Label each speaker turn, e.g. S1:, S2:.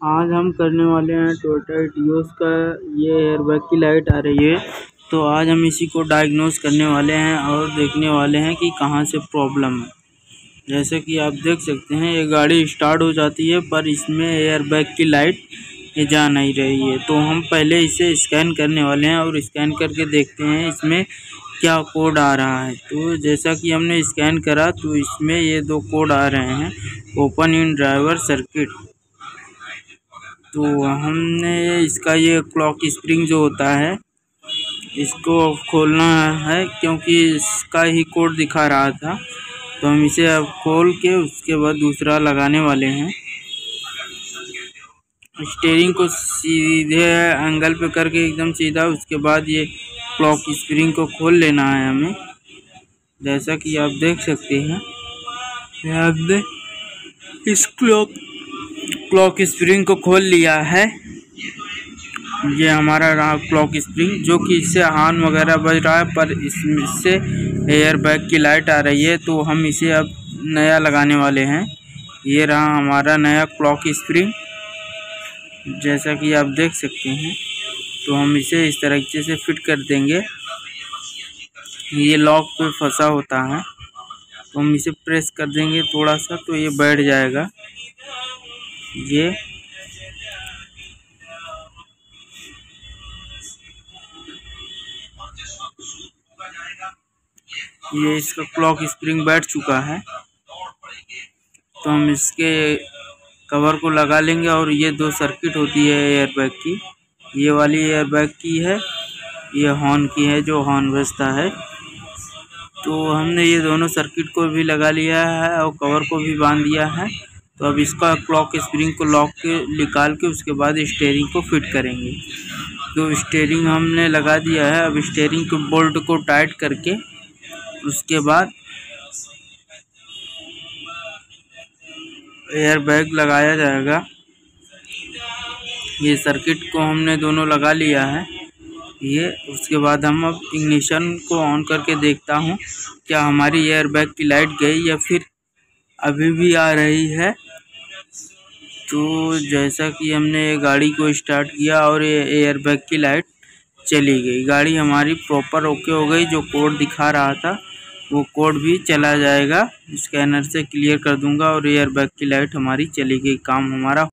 S1: आज हम करने वाले हैं टोयोटा डियोस का ये एयरबैग की लाइट आ रही है। तो आज हम इसी को डायग्नोस करने वाले हैं और देखने वाले हैं कि कहाँ से प्रॉब्लम है। जैसे कि आप देख सकते हैं, ये गाड़ी स्टार्ट हो जाती है, पर इसमें एयरबैग की लाइट ये जा नहीं रही है। तो हम पहले इसे स्कैन करने वाले हैं और स्कैन करके देखते हैं इसमें क्या कोड आ रहा है। तो जैसा कि हमने स्कैन करा तो इसमें ये दो कोड आ रहे हैं ओपन इन ड्राइवर सर्किट तो हमने इसका ये क्लॉक स्प्रिंग जो होता है, इसको खोलना है क्योंकि इसका ही कोड दिखा रहा था। तो हम इसे अब खोल के उसके बाद दूसरा लगाने वाले हैं। स्टेयरिंग को सीधे एंगल पे करके एकदम सीधा, उसके बाद ये क्लॉक स्प्रिंग को खोल लेना है हमें। जैसा कि आप देख सकते हैं। हमने इस क्लॉक क्लॉक स्प्रिंग को खोल लिया है। ये हमारा रहा क्लॉक स्प्रिंग जो कि इससे हार्न वगैरह बज रहा है, पर इससे एयर बैग की लाइट आ रही है तो हम इसे अब नया लगाने वाले हैं। ये रहा हमारा नया क्लॉक स्प्रिंग जैसा कि आप देख सकते हैं तो हम इसे इस तरीके से फिट कर देंगे। ये लॉक पे फंसा होता है तो हम इसे प्रेस कर देंगे थोड़ा सा तो ये बैठ जाएगा। ये ये इसका क्लॉक स्प्रिंग बैठ चुका है। तो हम इसके कवर को लगा लेंगे और ये दो सर्किट होती है एयरबैग की। ये वाली एयरबैग की है, ये हॉर्न की है जो हॉर्न बजता है। तो हमने ये दोनों सर्किट को भी लगा लिया है और कवर को भी बाँध दिया है। तो अब इसका क्लॉक स्प्रिंग को लॉक के निकाल के उसके बाद स्टेयरिंग को फिट करेंगे। तो स्टेयरिंग हमने लगा दिया है। अब स्टेयरिंग के बोल्ट को टाइट करके उसके बाद एयर बैग लगाया जाएगा। ये सर्किट को हमने दोनों लगा लिया है। ये उसके बाद हम अब इग्निशन को ऑन करके देखता हूँ, क्या हमारी एयर बैग की लाइट गई या फिर अभी भी आ रही है। तो जैसा कि हमने ये गाड़ी को स्टार्ट किया और ये एयरबैग की लाइट चली गई। गाड़ी हमारी प्रॉपर ओके हो गई, जो कोड दिखा रहा था, वो कोड भी चला जाएगा। स्कैनर से क्लियर कर दूँगा और एयरबैग की लाइट हमारी चली गई। काम हमारा